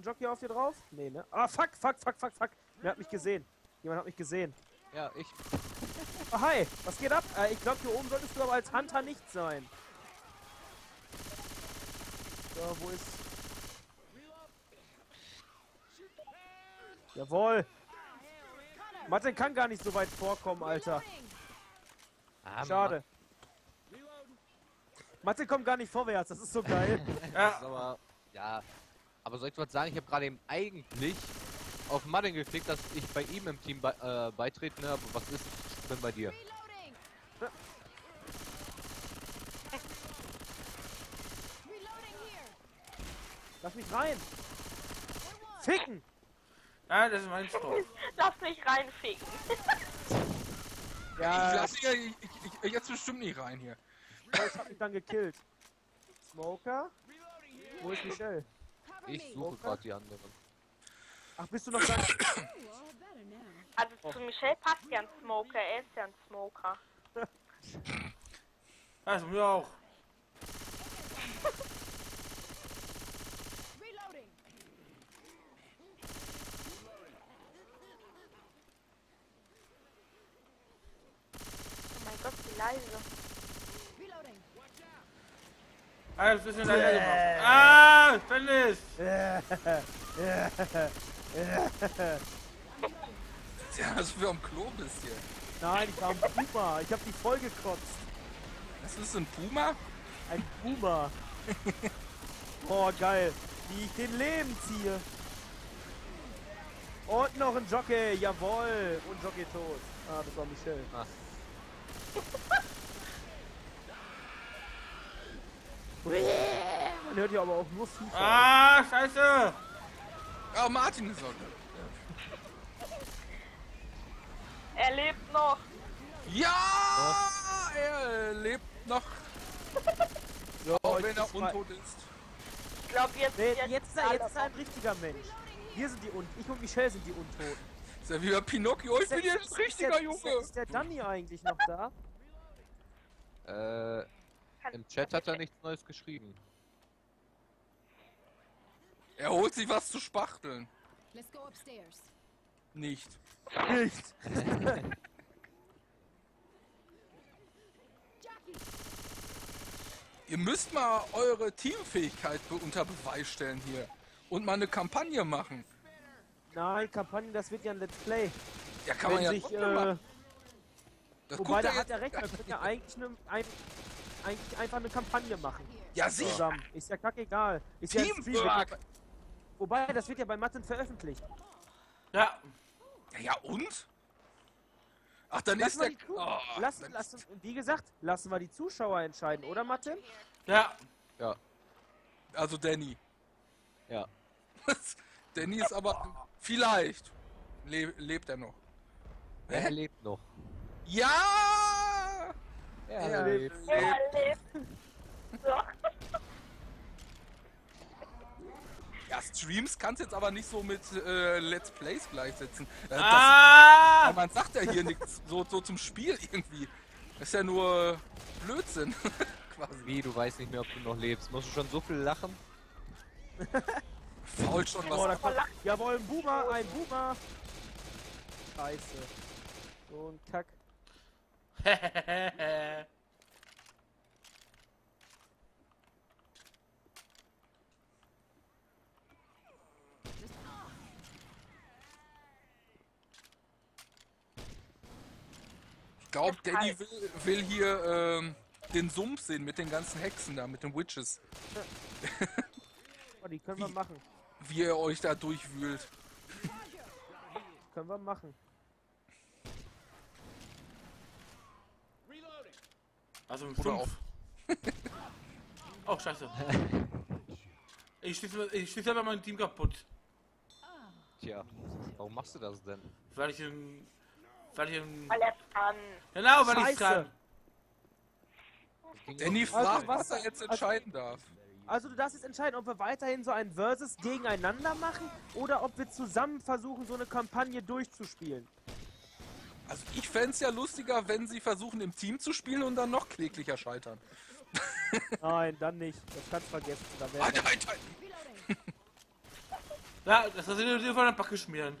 ein Jockey auf dir drauf? Nee, ne? Ah, fuck, fuck, fuck, fuck, fuck. Wer hat mich gesehen? Jemand hat mich gesehen. Ja, ich. Ah, hi, was geht ab? Äh, ich glaube, hier oben solltest du aber als Hunter nicht sein. So, wo ist... Jawohl. Martin kann gar nicht so weit vorkommen, Alter. Schade. Martin kommt gar nicht vorwärts, das ist so geil. Das ist aber, ja. Aber soll ich was sagen? Ich habe gerade eben eigentlich auf Martin geklickt, dass ich bei ihm im Team bei, äh, beitrete. Ne? Aber was ist? Ich bin bei dir. Reloading. Reloading here. Lass mich rein. Ficken! Ja, das ist mein Stoff. Lass mich reinficken. Ich Ja, lasse hier ich, ich, ich, jetzt bestimmt nicht rein hier. das hat mich dann gekillt. Smoker? Wo ist Michelle? Ich suche gerade die anderen. Ach, bist du noch da? Also zu Michelle passt ja ein Smoker, er ist ja ein Smoker. Das mir auch. Reloading. Oh mein Gott, wie leise. Ah, das ist ein leider gemacht. Ah, Dennis! Ja, dass du am Klo bist hier. Nein, ich war ein Puma. Ich hab die voll gekotzt. Das ist ein Puma? Ein Puma. Oh, geil. Wie ich den Leben ziehe. Und noch ein Jockey. Jawohl. Und Jockey tot. Ah, das war Michelle. Ah. Man hört ja aber auch nur FIFA. Ah, scheiße! Ah, Martin ist auch da. Er lebt noch. Ja! Er lebt noch, So, auch wenn er untot ist. Ich glaube, jetzt, Nee, jetzt, jetzt, ist er, jetzt ist er ein richtiger Mensch. Wir sind die Un ich und Michelle sind die Untoten. Ist ja wie bei Pinocchio. Ich bin Ist der- jetzt ist ein der- richtiger ist der- Junge. Ist der Danny eigentlich noch da? Äh, im Chat hat er nichts Neues geschrieben. Er holt sich was zu spachteln. Let's go upstairs. Nicht. Nicht. Ihr müsst mal eure Teamfähigkeit unter Beweis stellen hier. Und mal eine Kampagne machen. Nein, Kampagne, das wird ja ein Let's Play. Ja, kann Wenn man ja sich, äh, wobei, da hat er recht, man könnte ja eigentlich, ne, ein, eigentlich einfach eine Kampagne machen. Ja, sicher. Zusammen. Ist ja kackegal. Ist ja ein Stream, Teamwork. ja- Wobei, das wird ja bei Martin veröffentlicht. Ja. Ja, ja, und? Ach, dann Lass ist der... Oh, lassen, dann lassen, wie gesagt, lassen wir die Zuschauer entscheiden, oder Martin? Ja. Ja. Also Danny. Ja. Danny ist aber... Vielleicht. Le lebt er noch. Er Hä? lebt noch. Ja! Er Er lebt. lebt. er lebt. So. Ja, Streams kannst jetzt aber nicht so mit äh, Let's Plays gleichsetzen. Äh, das, Ah! man sagt ja hier nichts so, so zum Spiel irgendwie. Das ist ja nur Blödsinn. Quasi. Wie, du weißt nicht mehr, ob du noch lebst. Musst du schon so viel lachen? Faul schon Oh, da was. kommt, jawohl, ein Boomer, ein Boomer. Scheiße. So ein Kack. Ich glaube, Danny will, will hier ähm, den Sumpf sehen mit den ganzen Hexen da, mit den Witches. Oh, die können wir Wie? machen. Wie ihr euch da durchwühlt. Können wir machen. Also im Oder Sumpf. Oh, scheiße. Ich schieße ich schieß selber mein Team kaputt. Tja, warum machst du das denn? Weil ich im. Weil ich im. Weil er kann. Genau, weil ich Scheiße. kann. Das ging Danny doch- fragt, Also, was- was er jetzt entscheiden darf. Also du darfst jetzt entscheiden, ob wir weiterhin so ein Versus gegeneinander machen oder ob wir zusammen versuchen, so eine Kampagne durchzuspielen. Also ich fände ja lustiger, wenn sie versuchen im Team zu spielen und dann noch kläglicher scheitern. Nein, dann nicht. Das kannst du vergessen. Da wäre Alter, Alter. Ja, das hast du dir von der Backe schmieren.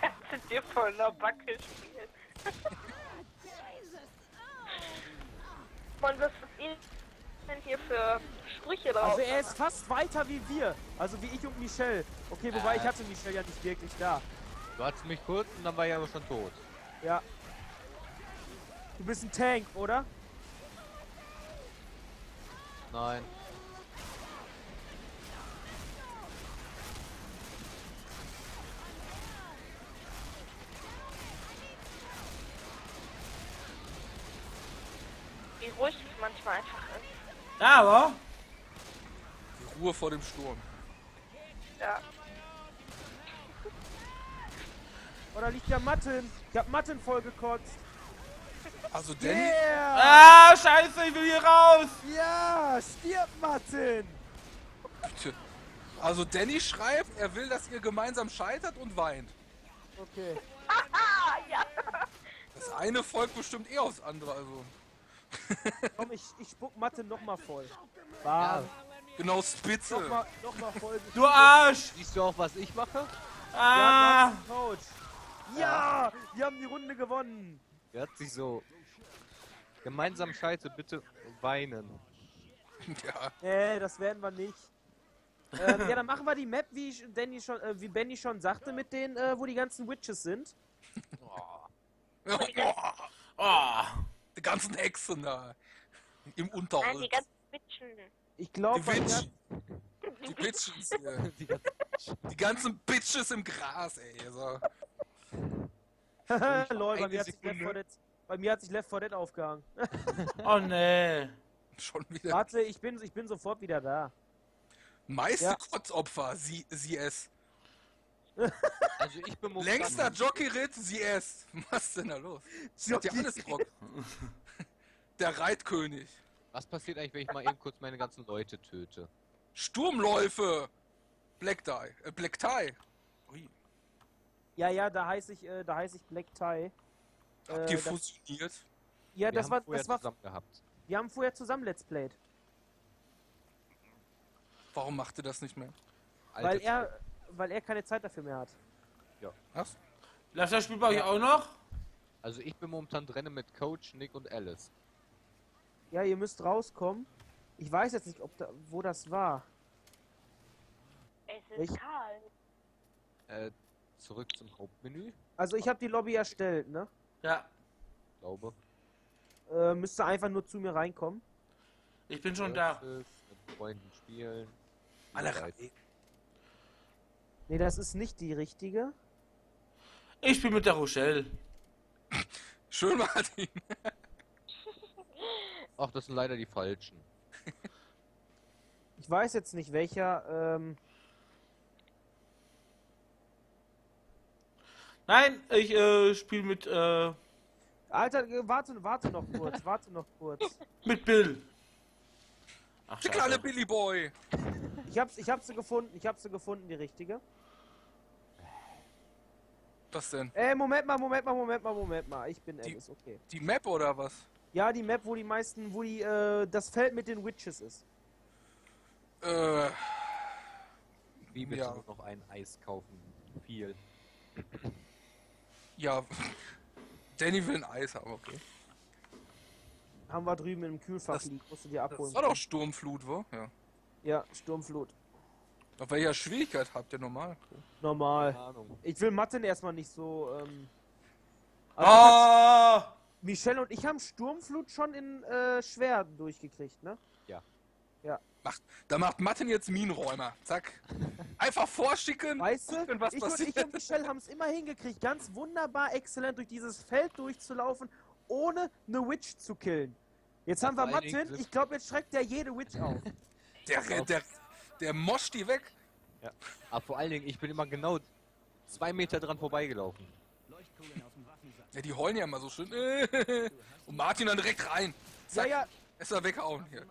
Kannst du dir voll der Backe spielen. Und was ist denn hier für Sprüche drauf? Also er ist fast weiter wie wir. Also wie ich und Michelle. Okay, wobei Äh. ich hatte Michelle ja nicht wirklich da. Du hattest mich kurz und dann war ich aber schon tot. Ja. Du bist ein Tank, oder? Nein. Wie ruhig es manchmal einfach ist. Ja, aber. Die Ruhe vor dem Sturm. Ja. Oder liegt ja Matten? Ich hab Matten vollgekotzt. Also Danny, Yeah! Ah, scheiße, ich will hier raus. Ja! Stirb, Matten! bitte. Also Danny schreibt, er will, dass ihr gemeinsam scheitert und weint. Okay. Ja. Das eine folgt bestimmt eh aufs andere, also. Komm, ich, ich spuck Matten nochmal voll. Bam. Genau Spitze. Nochmal noch mal voll. Du Arsch. Siehst du auch, was ich mache? Ah. Ja. Ja! Wir haben die Runde gewonnen. Der hat sich so. Gemeinsam Scheiße, bitte weinen. Ja. Nee, das werden wir nicht. ähm, ja, dann machen wir die Map, wie, ich, Danny schon, äh, wie Benny schon sagte, mit den, äh, wo die ganzen Witches sind. Oh. Die ganzen Hexen da. Im Nein, die Unterholz. ganzen Bitchen. Ich glaube, Die Witch. Die Bitches. äh, Die ganze- Die ganzen Bitches im Gras, ey. So. Lol, bei mir, hat sich Left Sekunde. 4 Dead, bei mir hat sich Left 4 Dead aufgehangen. Oh nee. Schon wieder. Warte, ich bin, ich bin sofort wieder da. Meiste Ja. Kotzopfer, sie, sie es. Also ich bin momentan- Längster Jockey-Ritt, sie es. Was ist denn da los? Hat ja alles trocken. Der Reitkönig. Was passiert eigentlich, wenn ich mal eben kurz meine ganzen Leute töte? Sturmläufe. Black Tie. Äh, Black Tie. Ja, ja, da heiße ich, äh, da heiße ich Black Tie. Habt Äh, ihr das- fusioniert? Ja, Wir das haben war, vorher das war, zusammen gehabt. wir haben vorher zusammen Let's Played. Warum macht ihr das nicht mehr? Alter, Weil er, weil er keine Zeit dafür mehr hat. Was? Lass das Spiel bei euch auch noch? Also ich bin momentan drinne mit Coach, Nick und Alice. Ja, ihr müsst rauskommen. Ich weiß jetzt nicht, ob da, wo das war. Es ist Ich- kalt. Äh, zurück zum Hauptmenü, Also ich habe die Lobby erstellt, ne? Ja. glaube. Äh, müsste einfach nur zu mir reinkommen. Ich bin schon da. Mit Freunden spielen. Alle rein. Ne, das ist nicht die richtige. Ich bin mit der Rochelle. Schön, Martin. Ach, das sind leider die falschen. Ich weiß jetzt nicht welcher. Ähm, Nein, ich äh, spiele mit äh, Alter, äh, warte, warte noch kurz, warte noch kurz. mit Bill. Ach, Der kleine. Billy Boy. Ich hab's, ich hab's sie gefunden, ich hab's sie gefunden, die richtige. Was denn? Äh, Moment mal, Moment mal, Moment mal, Moment mal. Ich bin Alice, okay. Die Map oder was? Ja, die Map, wo die meisten, wo die, äh, das Feld mit den Witches ist. Äh, Wie bitte Ja. noch ein Eis kaufen? Viel. Ja. Danny will ein Eis haben, okay. Haben wir drüben im Kühlfach Das- liegen, musst du dir abholen. Das war doch Sturmflut, wo? Ja. Ja, Sturmflut. Auf welcher Schwierigkeit habt ihr normal? Normal. Ich will Matten erstmal nicht so, ähm... Ah! Also Oh! Michelle und ich haben Sturmflut schon in, äh, schwer durchgekriegt, ne? Macht, da macht Martin jetzt Minenräumer. Zack. Einfach vorschicken. Weißt du, was ich, und, passiert. ich und Michelle haben es immer hingekriegt, ganz wunderbar, exzellent durch dieses Feld durchzulaufen, ohne eine Witch zu killen. Jetzt haben wir Martin, ich glaube, jetzt schreckt der jede Witch auf. Der, der, der moscht die weg. Aber vor allen Dingen, ich bin immer genau zwei Meter dran vorbeigelaufen. Ja, die heulen ja immer so schön. Und Martin dann direkt rein. Ja, Zack. ja, Ist er weghauen hier.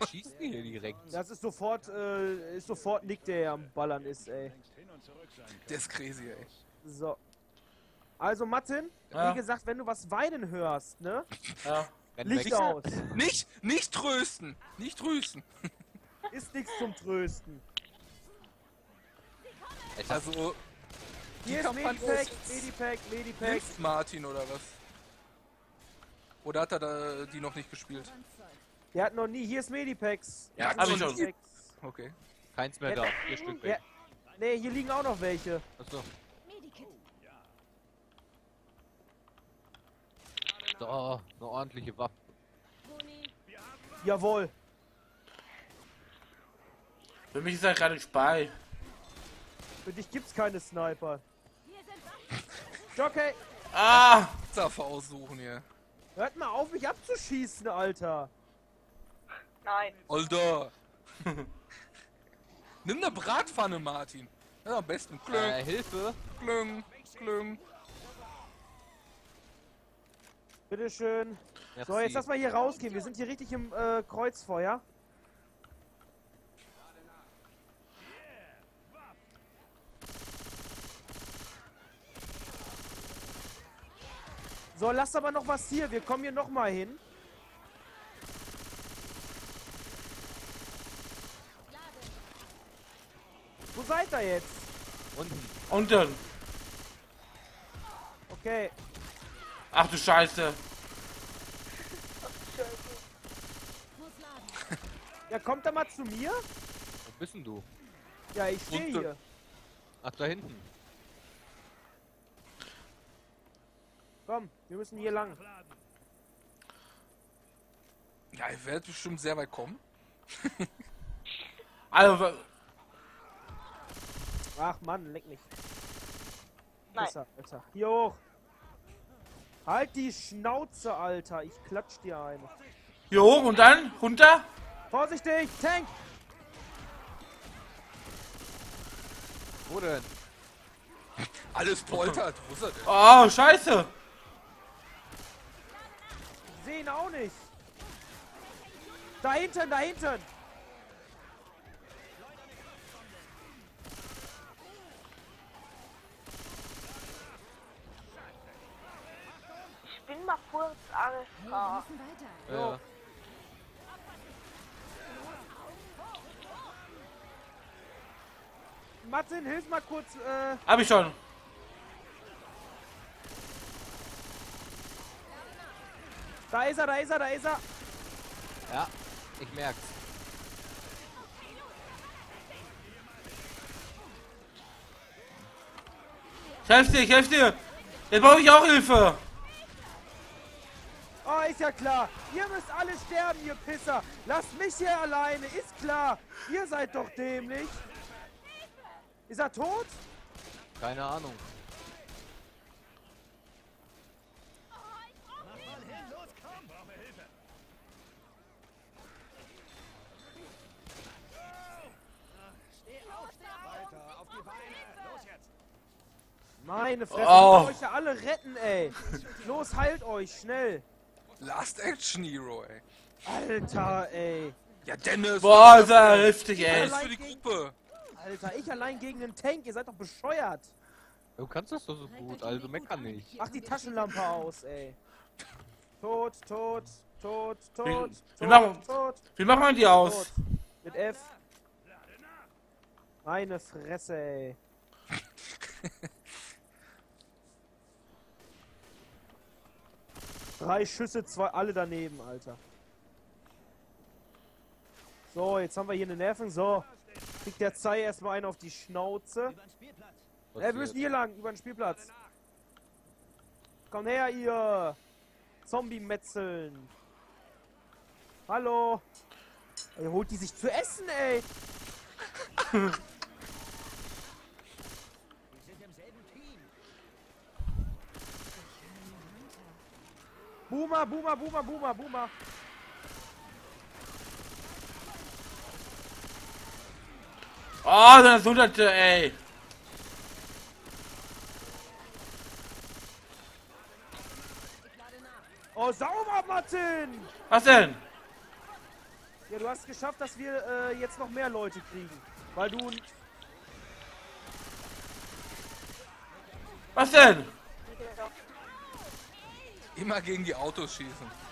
Er schießt mir hier direkt. das ist sofort, äh, ist sofort Nick, der hier am Ballern ist, ey. Der ist crazy, ey. So. Also, Martin, Ja. wie gesagt, wenn du was weinen hörst, ne? Ja. Renn Licht aus. Nicht, nicht trösten. Nicht trösten. Ist nichts zum Trösten. Also, Hier ist Medipack, ist- Medipack, Medipack. Martin oder was? Oder hat er da, die noch nicht gespielt? Der hat noch nie. Hier ist Medipacks. Ja, hab ich schon. Medipacks. Okay. keins mehr Ja, da. Vier Stück Ja. weg. Ne, hier liegen auch noch welche. Achso. So, eine ordentliche Waffe. Jawohl. Für mich ist er gerade Spy. Für dich gibt's keine Sniper. Jockey, Ah! Aussuchen hier. hört mal auf, mich abzuschießen, Alter. Nein. Alter. Nimm eine Bratpfanne, Martin. Das ist am besten. Klöng, Äh, Hilfe. klöng, klöng. Bitteschön. So, Merci. jetzt lass mal hier rausgehen. Wir sind hier richtig im äh, Kreuzfeuer. So, lass aber noch was hier. Wir kommen hier noch mal hin. Wo seid ihr jetzt? Unten. Unten. Okay. Ach du Scheiße. muss laden. Ja, kommt da mal zu mir? Wo bist denn du? Ja, ich stehe hier. Ach, da hinten. Komm, wir müssen hier lang. Ja, ihr werdet bestimmt sehr weit kommen. Also, Ach Mann, leck mich. Nein. Besser, Alter. Hier hoch. Halt die Schnauze, Alter. Ich klatsch dir eine. hier hoch und dann runter. Vorsichtig, Tank! Wo denn? Alles poltert. Wo ist er denn? Oh, Scheiße. Ich seh ihn auch nicht. Da hinten, da hinten. Ich bin mal kurz alles Müssen weiter. Ja. Martin, hilf mal kurz. Äh, Hab ich schon. da ist er, da ist er, da ist er. ja, ich merk's. Ich helf dir, ich helf dir. Jetzt brauche ich auch Hilfe. Oh, ist ja klar. Ihr müsst alle sterben, ihr Pisser. Lasst mich hier alleine, ist klar. Ihr seid doch dämlich. Ist er tot? Keine Ahnung. Meine Fresse, Oh. ich euch ja alle retten, ey. Los, heilt euch, schnell. Last Action Hero, ey. Alter, ey. Ja, Dennis. Boah, ist er heftig, das ey. ist für die Gruppe. Alter, ich allein gegen einen Tank, ihr seid doch bescheuert. Du kannst das doch so gut, also meckern nicht. Mach die Taschenlampe aus, ey. Tot, tot, tot, tot, Wir- tot, wir machen- tot, Wie macht man die aus? tot. Mit F. Meine Fresse, ey. Drei Schüsse, zwei, alle daneben, Alter. So, jetzt haben wir hier eine Nerven. So, kriegt der Zei erstmal einen auf die Schnauze. Ja, wir müssen hier lang, über den Spielplatz. Kommt her, ihr Zombie-Metzeln. Hallo. Ey, holt die sich zu essen, ey. Boomer, Boomer, Boomer, Boomer, Boomer. Oh, das hunderte, ey. Oh, sauber, Martin! Was denn? Ja, du hast geschafft, dass wir äh, jetzt noch mehr Leute kriegen. Weil du... Was denn? Immer gegen die Autos schießen.